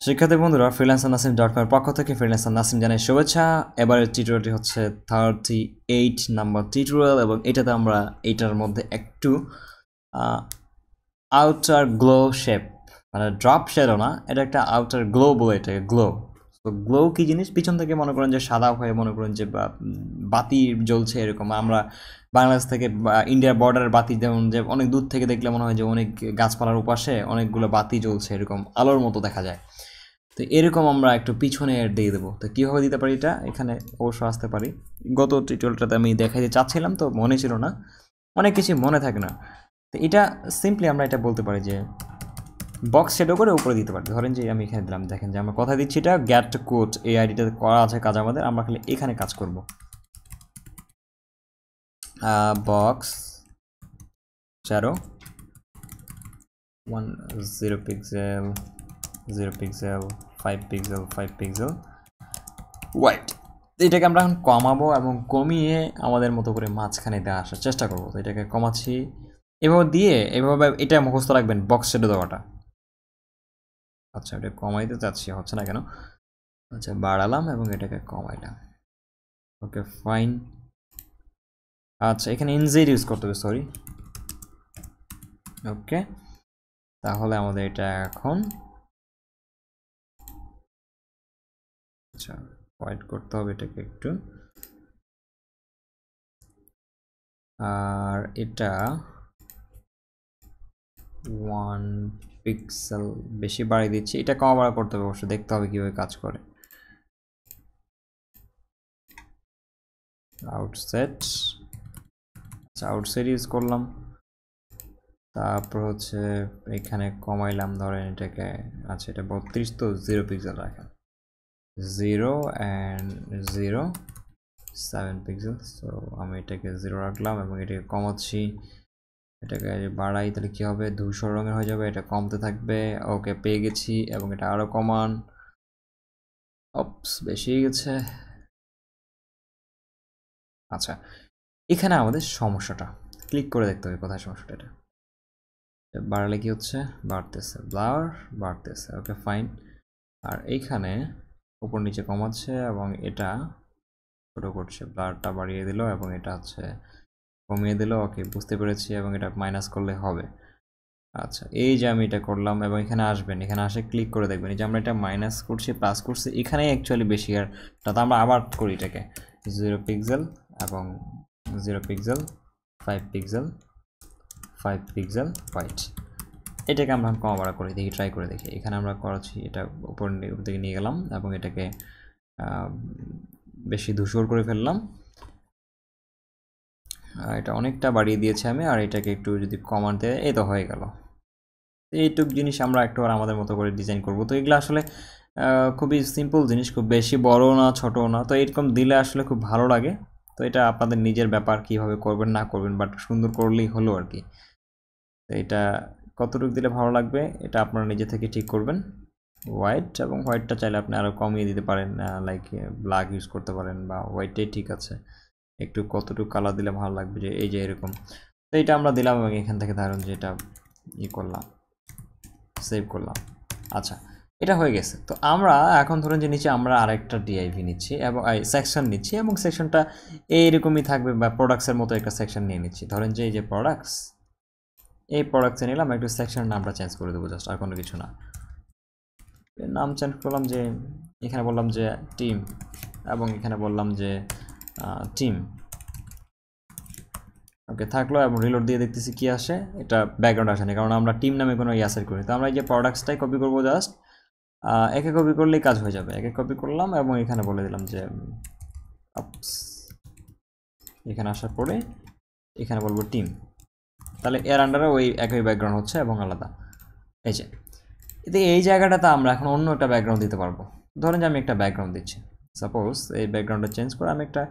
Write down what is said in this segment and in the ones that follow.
শিক্ষার্থী বন্ধুরা freelancer Nasim dot কমের পক্ষ থেকে ফ্রিল্যান্সার নাসিম জানাই শুভেচ্ছা। এবারের টিউটোরিয়ালটি হচ্ছে থার্টি এইট নাম্বার টিউটোরিয়াল এবং এটাতে আমরা এইটার মধ্যে একটু আউটার গ্লো শেপ মানে ড্রপ শেডও না, এটা একটা আউটার গ্লো বলে এটাকে গ্লো তো গ্লো কী জিনিস পিছন থেকে মনে করেন যে সাদা হয়ে মনে করেন যে বাতি জ্বলছে এরকম। আমরা বাংলাদেশ থেকে ইন্ডিয়ার বর্ডারের বাতি যেমন যে অনেক দূর থেকে দেখলে মনে হয় যে অনেক গাছপালার উপাশে অনেকগুলো বাতি জ্বলছে এরকম, আলোর মতো দেখা যায়। তো এরকম আমরা একটু পিছনে দিয়ে দেবো। তো কীভাবে দিতে পারি এটা? এখানে অবশ্য আসতে পারি। গত টিউটোরিয়ালটাতে আমি দেখাই দেখাইতে চাচ্ছিলাম তো মনে ছিল না। অনেক কিছু মনে থাকে না। তো এটা সিম্পলি আমরা এটা বলতে পারি যে বক্স শেডো করে উপরে দিতে পারি ধরেন যে আমি এখানে দিলাম, দেখেন যে আমরা কথা দিচ্ছি এটা গ্যাট কোড এই আইডিটা করা আছে কাজ আমাদের, আমরা খালি এখানে কাজ করব। বক্স চারো one zero pixel zero pixel five pixel five pixel white এটাকে আমরা এখন কমাবো এবং কমিয়ে আমাদের মতো করে মাঝখানে দিয়ে আসার চেষ্টা করব। তো এটাকে কমাচ্ছি। এভাবে দিয়ে এভাবে এটা মুখস্থ রাখবেন বক্স শেডো দেওয়াটা। আচ্ছা এটা কমাইতে চাচ্ছি, হচ্ছে না কেন? আচ্ছা বাড়ালাম এবং এটাকে কমাইলাম। ওকে ফাইন আচ্ছা এখানে ইনজেড ইউজ করতে হবে সরি ওকে, তাহলে আমাদের এটা এখন আচ্ছা হোয়াইট করতে হবে এটাকে একটু। আর এটা ওয়ান পিক্সেল বেশি বাড়িয়ে দিচ্ছি। এটা কমা বাড়া করতে হবে অবশ্যই দেখতে হবে কীভাবে কাজ করে। আউটসেট আচ্ছা আউটসেট ইউজ করলাম। তারপর হচ্ছে এখানে কমাইলাম, ধরেন এটাকে আচ্ছা এটা বত্রিশ তো জিরো পিক্সেল রাখেন। Zero and zero seven pixel so আমি এটাকে জিরো রাখলাম এবং এটাকে কমাচ্ছি। এটাকে বাড়াই তাহলে কী হবে? ধূসর রঙের হয়ে যাবে, এটা কমতে থাকবে। ওকে, পেয়ে গেছি এবং এটা আরও কমান। অপস, বেশি গেছে। আচ্ছা এখানে আমাদের সমস্যাটা। ক্লিক করে দেখতে হবে কোথায় সমস্যাটা এটা। এটা বাড়ালে কি হচ্ছে? বাড়তেছে। ব্লার, বাড়তেছে। ওকে, ফাইন। আর এইখানে উপর নিচে কমাচ্ছে এবং এটা ছোটো করছে। ব্লারটা বাড়িয়ে দিল এবং এটা হচ্ছে কমিয়ে দিল ওকে বুঝতে পেরেছি এবং এটা মাইনাস করলে হবে। আচ্ছা এই যে আমি এটা করলাম এবং এখানে আসবেন, এখানে আসে ক্লিক করে দেখবেন, এই যে আমরা এটা মাইনাস করছি প্লাস করছি, এখানেই অ্যাকচুয়ালি বেশি আর তা আমরা আবার করি এটাকে। জিরো পিক্সেল এবং zero pixel five pixel five pixel white এটাকে আমরা কমা বাড়া করে, দেখি ট্রাই করে দেখি। এখানে আমরা করাচ্ছি এটা উপর দিকে নিয়ে গেলাম এবং এটাকে বেশি ধূসর করে ফেললাম। আর এটা অনেকটা বাড়িয়ে দিয়েছি আমি, আর এটাকে একটু যদি কমাতে এই তো হয়ে গেল। এইটুক জিনিস আমরা একটু আর আমাদের মতো করে ডিজাইন করব। তো এগুলো আসলে খুবই সিম্পল জিনিস, খুব বেশি বড় না ছোট না। তো এরকম দিলে আসলে খুব ভালো লাগে। তো এটা আপনাদের নিজের ব্যাপার, কীভাবে করবেন, না করবেন বাট সুন্দর করলেই হলো আর কি। তো এটা কতটুকু দিলে ভালো লাগবে, এটা আপনারা নিজে থেকে ঠিক করবেন। হোয়াইট এবং হোয়াইটটা চাইলে আপনি আরও কমিয়ে দিতে পারেন লাইক ব্ল্যাক ইউজ করতে পারেন, বা হোয়াইটটাই ঠিক আছে। একটু কতটুকু কালার দিলে ভালো লাগবে যে এই যে এরকম। তো এটা আমরা দিলাম এবং এখান থেকে ধরুন যে এটা ই করলাম সেভ করলাম। আচ্ছা এটা হয়ে গেছে। তো আমরা এখন ধরুন যে নিচে আমরা আরেকটা ডিআইভি নিচ্ছি এবং সেকশন নিচ্ছি এবং সেকশনটা এইরকমই থাকবে বা প্রোডাক্টসের মতো একটা সেকশন নিয়ে নিচ্ছি। ধরেন যে এই যে প্রোডাক্টস এই প্রোডাক্টসে নিলাম, একটু সেকশনের নামটা চেঞ্জ করে দেবো জাস্ট আর কোনো কিছু না। নাম চেঞ্জ করলাম যে, এখানে বললাম যে টিম এবং এখানে বললাম যে টিম ওকে থাকল এবং রিলোড দিয়ে দেখতেছি কি আসে। এটা ব্যাকগ্রাউন্ড আসেনি কারণ আমরা টিম নামে কোনো ইয়াসের করি তো আমরা এই যে প্রোডাক্টসটাই কপি করব জাস্ট একে কপি করলেই কাজ হয়ে যাবে। একে কপি করলাম এবং এখানে বলে দিলাম যে এখানে আসার পরে এখানে বলব টিম তাহলে এর আন্ডারে ওই একই ব্যাকগ্রাউন্ড হচ্ছে এবং আলাদা। এই যে, এই জায়গাটাতে আমরা এখন অন্য একটা ব্যাকগ্রাউন্ড দিতে পারব। ধরেন যে আমি একটা ব্যাকগ্রাউন্ড দিচ্ছি। সাপোজ এই ব্যাকগ্রাউন্ডটা চেঞ্জ করে আমি একটা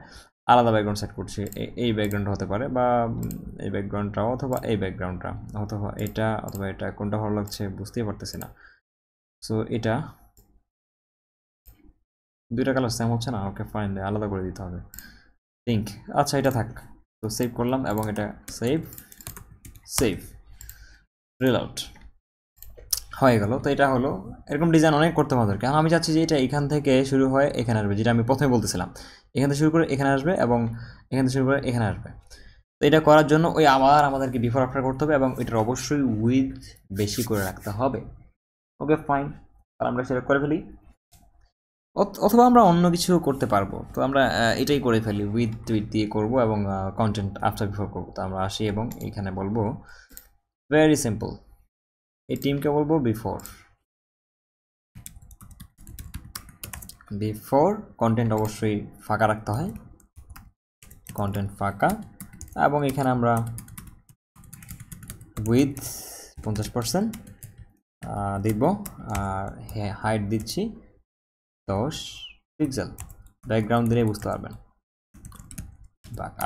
আলাদা ব্যাকগ্রাউন্ড সেট করছি। এই ব্যাকগ্রাউন্ডটা হতে পারে বা এই ব্যাকগ্রাউন্ডটা অথবা এই ব্যাকগ্রাউন্ডটা অথবা এটা অথবা এটা, কোনটা ভালো লাগছে বুঝতেই পারতেছি না। সো এটা দুইটা কালার সেম হচ্ছে না? ওকে ফাইন আলাদা করে দিতে হবে। পিঙ্ক আচ্ছা এটা থাক। তো সেভ করলাম এবং এটা সেভ সেভ রিল আউট হয়ে গেল। তো এটা হলো, এরকম ডিজাইন অনেক করতে হবে কারণ আমি চাচ্ছি যে এটা এখান থেকে শুরু হয় এখানে আসবে, যেটা আমি প্রথমে বলতেছিলাম। এখান থেকে শুরু করে এখানে আসবে এবং এখান থেকে শুরু করে এখানে আসবে। তো এটা করার জন্য ওই আবার আমাদেরকে বিফোর আফটার করতে হবে এবং এটার অবশ্যই উইথ বেশি করে রাখতে হবে। ওকে ফাইন আর আমরা সেটা করে ফেলি। অথ- অথবা আমরা অন্য কিছু করতে পারব। তো আমরা এটাই করে ফেলি উইথ টুইট দিয়ে করব এবং কন্টেন্ট আফটার বিফোর করব। তো আমরা আসি এবং এইখানে বলব ভেরি সিম্পল এই টিমকে বলব বিফোর বিফোর কন্টেন্ট অবশ্যই ফাঁকা রাখতে হয়। কন্টেন্ট ফাঁকা। এবং এখানে আমরা উইথ পঞ্চাশ পার্সেন্ট দিব। আর হাইট দিচ্ছি দশ পিক্সেল ব্যাকগ্রাউন্ড দিলে বুঝতে পারবেন।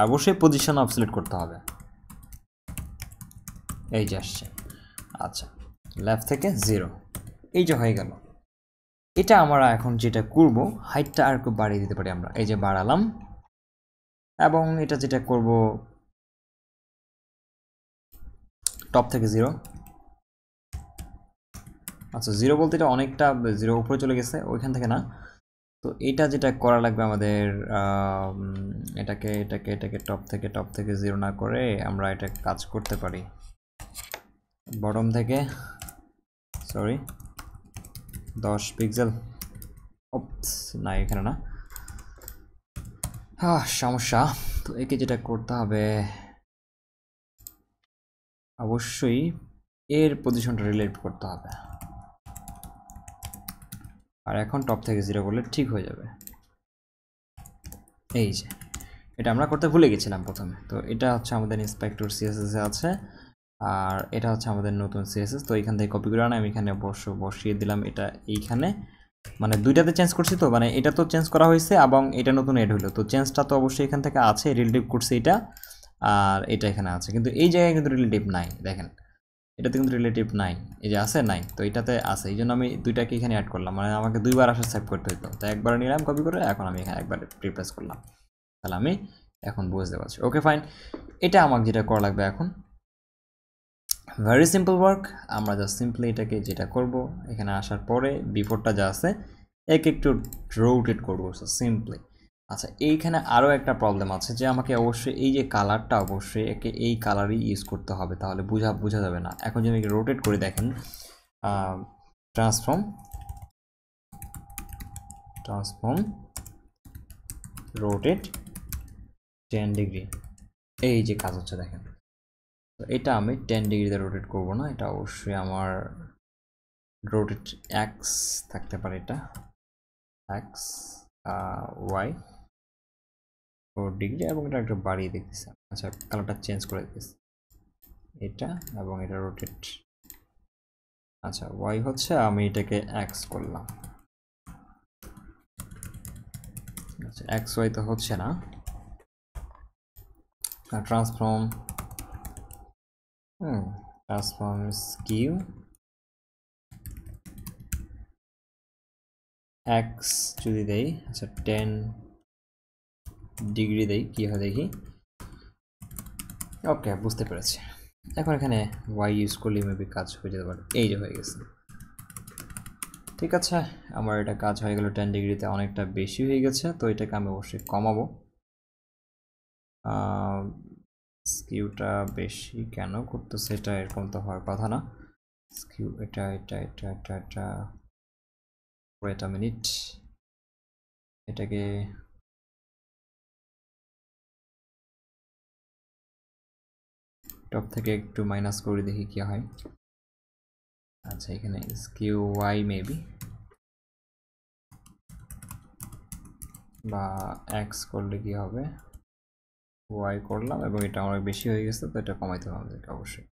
অবশ্যই পজিশন অবসলেট করতে হবে। এই যে আসছে। আচ্ছা। লেফট থেকে জিরো এই যে হয়ে গেল। এটা আমরা এখন যেটা করব হাইটটা আর একটু বাড়িয়ে দিতে পারি আমরা। এই যে বাড়ালাম। এবং এটা যেটা করব টপ থেকে জিরো আচ্ছা জিরো বলতে এটা অনেকটা জিরো উপরে চলে গেছে, ওইখান থেকে না। তো এটা যেটা করা লাগবে আমাদের এটাকে এটাকে এটাকে টপ থেকে টপ থেকে জিরো না করে আমরা এটা কাজ করতে পারি। বটম থেকে সরি দশ পিক্সেল না এখানে না। হ্যাঁ সমস্যা। তো একে যেটা করতে হবে, অবশ্যই এর পজিশনটা রিলেট করতে হবে। আর এখন টপ থেকে জিরো করলে ঠিক হয়ে যাবে। এই যে, এটা আমরা করতে ভুলে গেছিলাম প্রথমে। তো এটা হচ্ছে আমাদের ইন্সপেক্টর সিএসএস আছে। আর এটা হচ্ছে আমাদের নতুন সিএসএস তো এখান থেকে কপি করে আনা, আমি এখানে বস, বসিয়ে দিলাম এটা এইখানে। মানে দুইটাতে চেঞ্জ করছি তো মানে এটা তো চেঞ্জ করা হয়েছে এবং এটা নতুন এড হলো। তো চেঞ্জটা তো অবশ্যই এখান থেকে আছে রিলেটিভ করছে এটা, আর এটা এখানে আছে। কিন্তু এই জায়গায় কিন্তু রিলেটিভ নাই, দেখেন। এটাতে কিন্তু রিলেটিভ নাই, এই যে আছে, নাই। তো এটাতে আছে, এই জন্য আমি দুইটাকে এখানে অ্যাড করলাম। মানে আমাকে দুইবার আসা সেভ করতে হতো তো একবার নিলাম কপি করে, এখন আমি এখানে একবার রিপ্লেস করলাম। তাহলে আমি এখন বুঝতে পারছি। ওকে ফাইন এটা আমাকে যেটা করা লাগবে এখন ভেরি সিম্পল ওয়ার্ক আমরা জাস্ট সিম্পলি এটাকে যেটা করব, এখানে আসার পরে বিফোরটা যা আছে, এক একটু রোটেট করব সিম্পলি আচ্ছা এইখানে আরও একটা প্রবলেম আছে যে আমাকে অবশ্যই এই যে কালারটা অবশ্যই একে এই কালারই ইউজ করতে হবে, তাহলে বোঝা বোঝা যাবে না। এখন যদি রোটেট করে দেখেন transform transform rotate ten degree এই যে কাজ হচ্ছে দেখেন। তো এটা আমি টেন ডিগ্রিতে রোটেট করব না, এটা অবশ্যই আমার রোটেট এক্স থাকতে পারে এটা। এক্স ওয়াই ফোর ডিগ্রি এবং এটা একটু বাড়িয়ে দেখতেছি। আচ্ছা কালারটা চেঞ্জ করে দিতেছি। এটা এবং এটা রোটেট আচ্ছা ওয়াই হচ্ছে আমি এটাকে এক্স করলাম। আচ্ছা এক্স ওয়াই তো হচ্ছে না। Transform hmm transform skew X যদি দেই আচ্ছা টেন ডিগ্রি দেই, কী হয় দেখি? ওকে বুঝতে পেরেছি। এখন এখানে ওয়াই ইউজ করলে মেবি কাজ হয়ে যেতে পারে। এই যে হয়ে গেছে। ঠিক আছে, আমার এটা কাজ হয়ে গেল টেন ডিগ্রিতে অনেকটা বেশি হয়ে গেছে, তো এটাকে আমি অবশ্যই কমাবো। স্কিউটা বেশি কেন করতেছে? এটা এরকম তো হওয়ার কথা না। স্কিউ, এটা এটা এটা এটা এটা। ওয়েট মিনিট এটাকে টপ থেকে একটু মাইনাস করে দেখি কি হয়। আচ্ছা এখানে স্কিউ ওয়াই মেবি বা এক্স করলে কি হবে? ওয়াই করলাম এবং এটা অনেক বেশি হয়ে গেছে, তো এটা কমাইতে হবে আমাদেরকে অবশ্যই।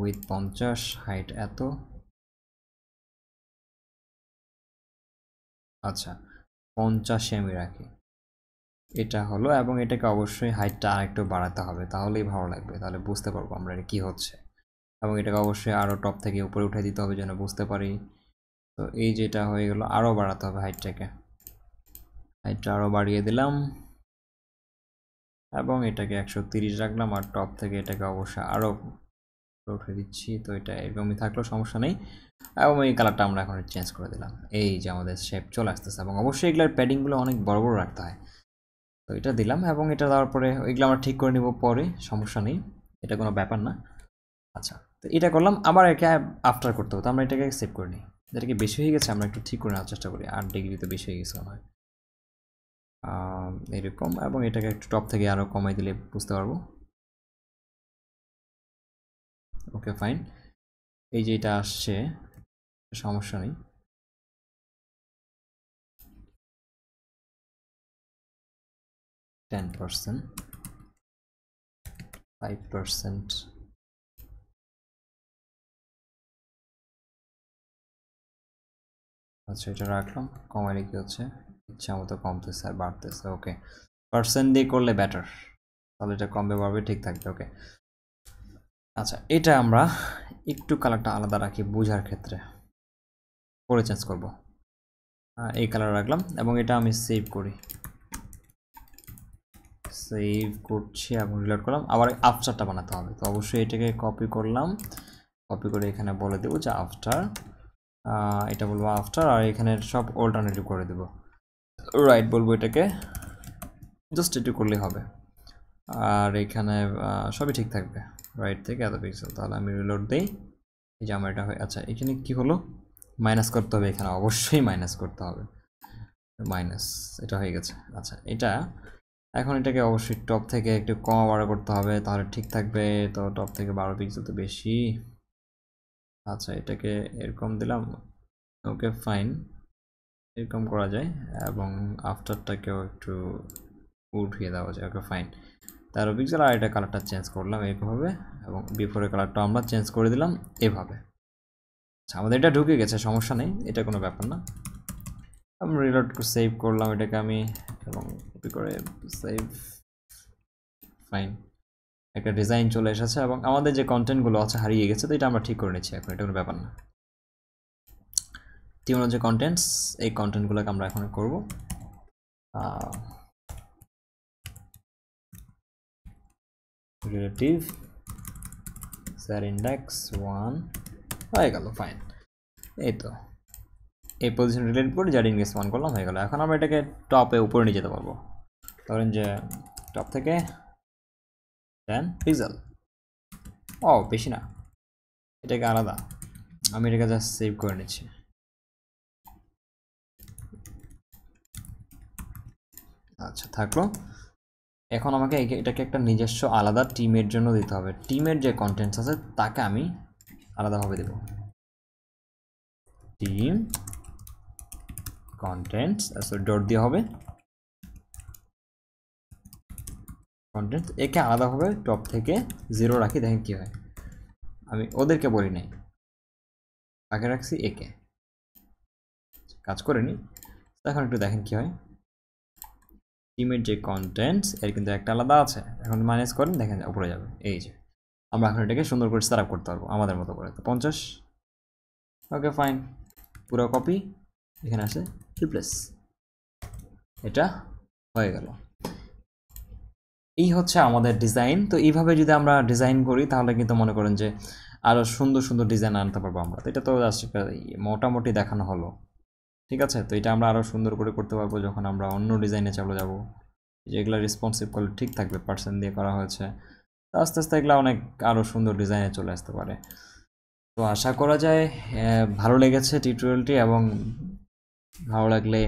উইথ পঞ্চাশ হাইট এত। আচ্ছা পঞ্চাশে আমি রাখি। এটা হলো এবং এটাকে অবশ্যই হাইটটা আরেকটু বাড়াতে হবে, তাহলেই ভালো লাগবে, তাহলে বুঝতে পারব আমরা এটা কী হচ্ছে। এবং এটাকে অবশ্যই আরও টপ থেকে উপরে উঠে দিতে হবে যেন বুঝতে পারি। তো এই যেটা হয়ে গেলো আরও বাড়াতে হবে হাইটটাকে হাইটটা আরও বাড়িয়ে দিলাম। এবং এটাকে একশো তিরিশ রাখলাম আর টপ থেকে এটাকে অবশ্যই আরও উঠে দিচ্ছি। তো এটা এরকমই থাকলেও সমস্যা নেই। এবং এই কালারটা আমরা এখন চেঞ্জ করে দিলাম। এই যে আমাদের শেপ চলে আসতেছে এবং অবশ্যই এগুলোর প্যাডিংগুলো অনেক বড় বড় রাখতে হয়। তো এটা দিলাম এবং এটা দেওয়ার পরে ওইগুলো আমরা ঠিক করে নিব পরে, সমস্যা নেই। এটা কোনো ব্যাপার না। আচ্ছা তো এটা করলাম। আবার একে আফটার করতে হবে। তো আমরা এটাকে সেভ করে নিই। এটা কি বেশি হয়ে গেছে? আমরা একটু ঠিক করে নেওয়ার চেষ্টা করি। আট ডিগ্রিতে বেশি হয়ে গেছে আমার এরকম, এবং এটাকে একটু টপ থেকে আরও কমাই দিলে বুঝতে পারব। ওকে ফাইন এই যে এটা আসছে, সমস্যা নেই। টেন পার্সেন্ট ফাইভ পার্সেন্ট আচ্ছা এটা রাখলাম, কমাইলে কি হচ্ছে? ইচ্ছা মতো কমতেছে আর বাড়তেছে ওকে পার্সেন্ট দিয়ে করলে বেটার তাহলে এটা কমবে বাড়বে, ঠিক থাকবে ওকে আচ্ছা এটা আমরা একটু কালারটা আলাদা রাখি বোঝার ক্ষেত্রে। পরে চেঞ্জ করব। এই কালার রাখলাম এবং এটা আমি সেভ করি। সেভ করছি এবং রিলোড করলাম। আবার আফটারটা বানাতে হবে। তো অবশ্যই এটাকে কপি করলাম। কপি করে এখানে বলে দেবো যে আফটার এটা বলব আফটার আর এখানে সব অল্টারনেটিভ করে দেবো। রাইট বলব এটাকে। জাস্ট একটু করলেই হবে। আর এখানে সবই ঠিক থাকবে। রাইট থেকে এত পিক্সেল তাহলে আমি রিলোড দিই। এই যে আমার এটা হয় আচ্ছা এখানে কি হলো? মাইনাস করতে হবে এখানে। অবশ্যই মাইনাস করতে হবে। মাইনাস এটা হয়ে গেছে। আচ্ছা এটা এখন এটাকে অবশ্যই টপ থেকে একটু কম বাড়া করতে হবে। তাহলে ঠিক থাকবে। তো টপ থেকে বারো পিক্সেল তো বেশি। আচ্ছা এটাকে এরকম দিলাম। ওকে ফাইন এরকম করা যায় এবং আফটারটাকেও একটু উঠিয়ে দেওয়া যায়, ওকে ফাইন তেরো পিক্সেল আর এটা কালারটা চেঞ্জ করলাম এইভাবে এবং বিফোরের কালারটা আমরা চেঞ্জ করে দিলাম এভাবে। আচ্ছা আমাদের এটা ঢুকে গেছে, সমস্যা নেই, এটা কোনো ব্যাপার না। আমি রিলোড সেভ করলাম এটাকে আমি এবং কপি করে সেভ ফাইন একটা ডিজাইন চলে এসেছে এবং আমাদের যে কন্টেন্টগুলো আছে হারিয়ে গেছে, তো এটা আমরা ঠিক করে নিচ্ছি এখন, এটা কোনো ব্যাপার না। টিমের যে কন্টেন্টস এই কন্টেন্টগুলোকে আমরা এখন করব। রিলেটিভ স্যার ইন্ডেক্স ওয়ান হয়ে গেল ফাইন এই তো। এই পজিশন রিলেট করে যার ইনগেস ওয়ান করলাম, হয়ে গেল। এখন আমরা এটাকে টপে উপরে নিয়ে যেতে পারব। ধরেন যে টপ থেকে দেন পিক্সেল ও, বেশি না। এটাকে আলাদা। আমি এটাকে জাস্ট সেভ করে নিচ্ছি। আচ্ছা থাকল। এখন আমাকে এটাকে একটা নিজস্ব আলাদা টিমের জন্য দিতে হবে। টিমের যে কন্টেন্টস আছে, তাকে আমি আলাদাভাবে দেব। টিম কন্টেন্টস ডট দিয়ে হবে। কন্টেন্ট একে আলাদাভাবে টপ থেকে জিরো রাখি, দেখেন কী হয়। আমি ওদেরকে বলি নাই। আগে রাখছি একে। কাজ করে নি। এখন একটু দেখেন কী হয়। টিমের যে কন্টেন্টস এর কিন্তু একটা আলাদা আছে। এখন মাইনাস করেন, দেখেন উপরে যাবে। এই যে, আমরা এখন এটাকে সুন্দর করে সেট করতে পারব, আমাদের মতো করে। তো পঞ্চাশ। ওকে ফাইন পুরো কপি এখানে আসে রিপ্লেস এটা হয়ে গেল। এই হচ্ছে আমাদের ডিজাইন তো এইভাবে যদি আমরা ডিজাইন করি, তাহলে কিন্তু মনে করেন যে আরও সুন্দর সুন্দর ডিজাইন আনতে পারব আমরা। তো এটা তো মোটামুটি দেখানো হলো। ঠিক আছে? তো এটা আমরা আরও সুন্দর করে করতে পারব যখন আমরা অন্য ডিজাইনে চলে যাব। যেগুলো রেসপন্সিভ করলে ঠিক থাকবে পার্সেন্ট দিয়ে করা হয়েছে। আস্তে আস্তে এগুলো অনেক আরও সুন্দর ডিজাইনে চলে আসতে পারে। তো আশা করা যায় ভালো লেগেছে টিউটোরিয়ালটি এবং ভালো লাগলে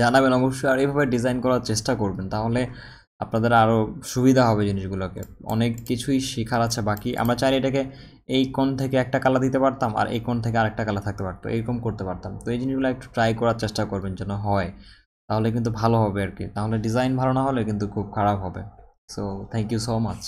জানাবেন অবশ্যই। আর এইভাবে ডিজাইন করার চেষ্টা করবেন। তাহলে আপনাদের আরও সুবিধা হবে জিনিসগুলোকে। অনেক কিছুই শেখার আছে, বাকি আমরা চাই এটাকে এই কোণ থেকে একটা কালার দিতে পারতাম আর এই কোণ থেকে আরেকটা কালার থাকতে পারতো, এরকম করতে পারতাম। তো এই জিনিসগুলো একটু ট্রাই করার চেষ্টা করবেন যেন হয়, তাহলে কিন্তু ভালো হবে আর কি তাহলে ডিজাইন ভালো না হলে কিন্তু খুব খারাপ হবে। So thank you so much